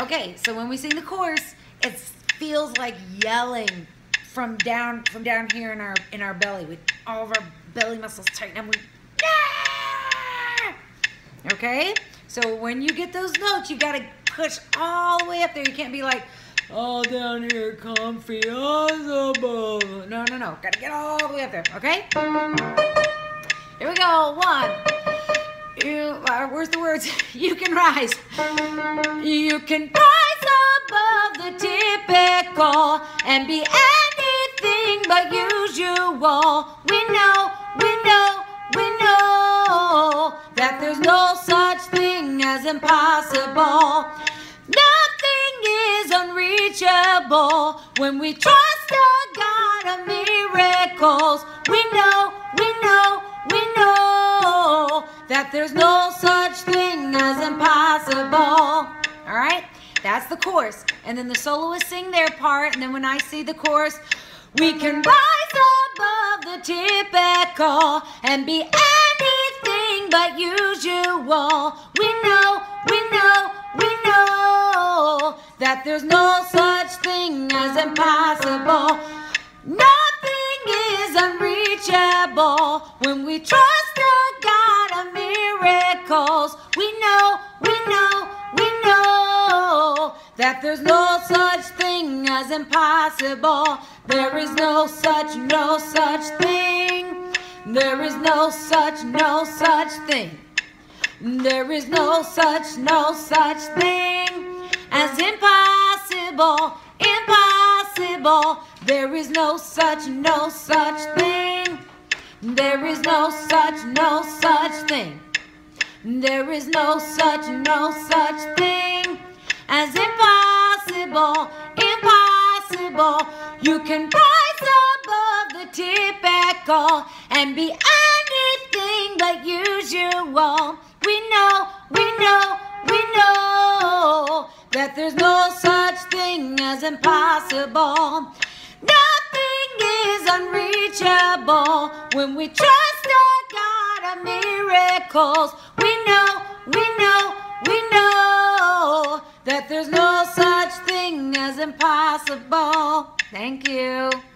Okay, so when we sing the chorus, it feels like yelling from down from down here in our in our belly with all of our belly muscles tight and we okay? So when you get those notes you got to push all the way up there. You can't be like all down here comfy no no no. Got to get all the way up there. Okay? Here we go. One you uh, where's the words you can rise you can rise above the typical and be anything but usual. We know, we know, we know that there's no such thing as impossible. Nothing is unreachable when we trust a God of miracles. We know, that there's no such thing as impossible. All right? That's the chorus. And then the soloists sing their part. And then when I see the chorus, we can rise above the typical and be anything but usual. We know, we know, we know that there's no such thing as impossible. Nothing is unreachable when we trust miracles. We know, we know, we know that there's no such thing as impossible. There is no such, no such thing. There is no such, no such thing. There is no such, no such thing as impossible, impossible. There is no such, no such thing. There is no such, no such thing. There is no such, no such thing as impossible, impossible. You can rise above the typical and be anything but usual. We know, we know, we know that there's no such thing as impossible. Nothing is unreachable when we trust our God of miracles. We impossible. Thank you.